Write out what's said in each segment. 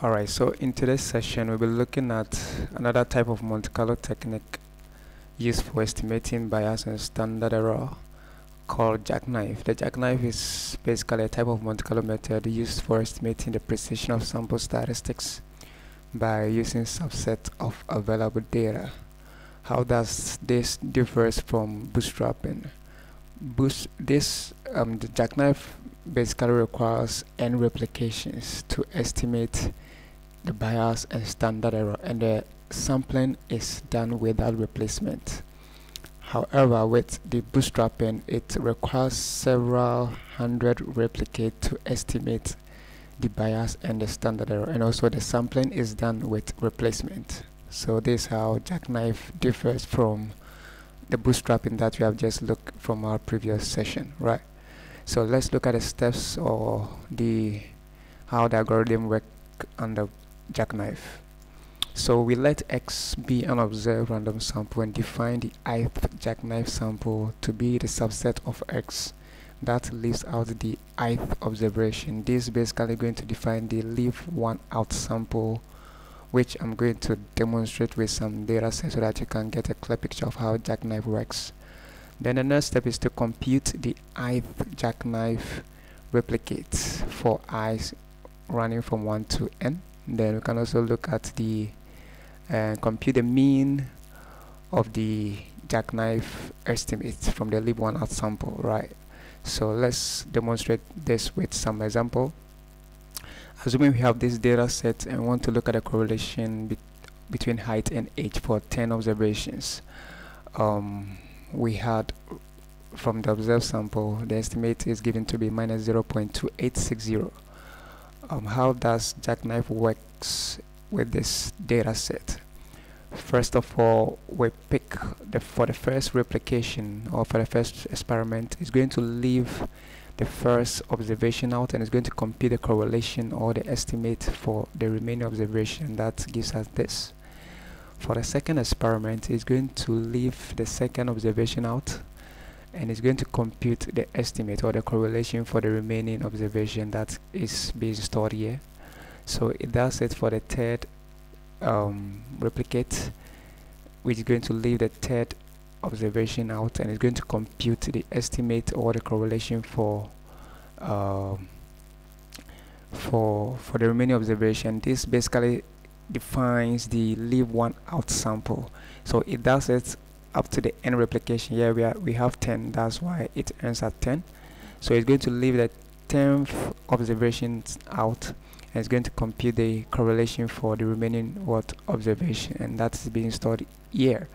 Alright, so in today's session we'll be looking at another type of Monte Carlo technique used for estimating bias and standard error called jackknife. The jackknife is basically a type of Monte Carlo method used for estimating the precision of sample statistics by using subset of available data. How does this differs from bootstrapping? Boost this um, the jackknife basically requires n replications to estimate the bias and standard error and the sampling is done without replacement. However, with the bootstrapping, it requires several hundred replicate to estimate the bias and the standard error and also the sampling is done with replacement. So this is how jackknife differs from the bootstrapping that we have just looked from our previous session, right? So let's look at the steps or the how the algorithm work under jackknife. So we let x be an observed random sample and define the ith jackknife sample to be the subset of x that leaves out the ith observation. This is basically going to define the leave one out sample which I'm going to demonstrate with some data set so that you can get a clear picture of how jackknife works. Then the next step is to compute the ith jackknife replicates for i's running from 1 to n then we can also look at the uh, compute the mean of the jackknife estimates from the leave one out sample right? So let's demonstrate this with some example. Assuming we have this data set and want to look at the correlation be between height and age for 10 observations um, we had from the observed sample the estimate is given to be minus 0.2860 um, how does jackknife works with this data set? First of all we pick the for the first replication or for the first experiment is going to leave the first observation out and it's going to compute the correlation or the estimate for the remaining observation that gives us this. For the second experiment it's going to leave the second observation out and it's going to compute the estimate or the correlation for the remaining observation that is being stored here. So it does it for the third um, replicate which is going to leave the third observation out and it's going to compute the estimate or the correlation for um, for for the remaining observation. This basically defines the leave one out sample. So it does it up to the n replication. Here we, are, we have 10 that's why it ends at 10 so it's going to leave the 10th observations out and it's going to compute the correlation for the remaining what observation and that's being stored here.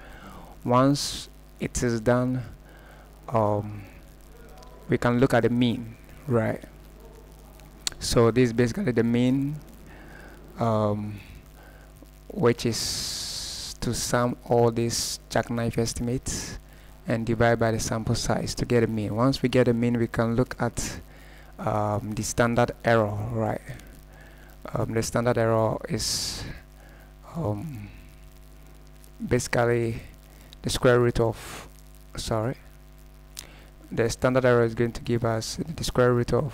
Once it is done um, we can look at the mean right? So this is basically the mean um, which is to sum all these jackknife estimates and divide by the sample size to get a mean. Once we get a mean, we can look at um, the standard error, right? Um, the standard error is um, basically the square root of, sorry, the standard error is going to give us the square root of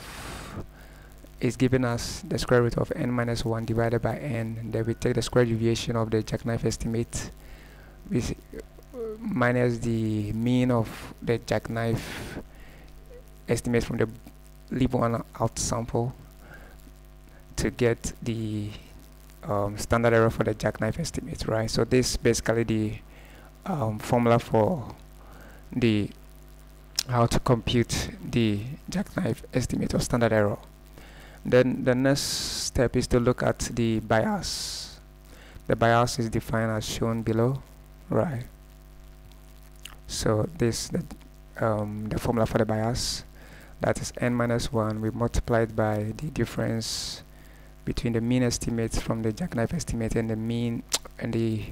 is giving us the square root of n minus 1 divided by n. Then we take the square deviation of the jackknife estimate. With minus the mean of the jackknife estimate from the leave one out sample to get the um, standard error for the jackknife estimate right? So this is basically the um, formula for the how to compute the jackknife estimate or standard error then the next step is to look at the bias. The bias is defined as shown below, right? So this the um, the formula for the bias that is n minus 1 we multiplied by the difference between the mean estimates from the jackknife estimate and the mean and the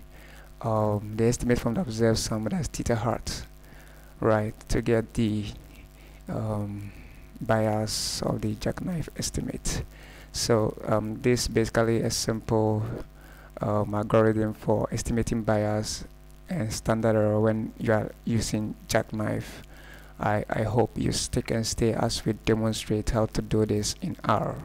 um, the estimate from the observed sum that's theta hat right to get the um, bias of the jackknife estimate. So um, this basically a simple um, algorithm for estimating bias and standard error when you are using jackknife. I, I hope you stick and stay as we demonstrate how to do this in R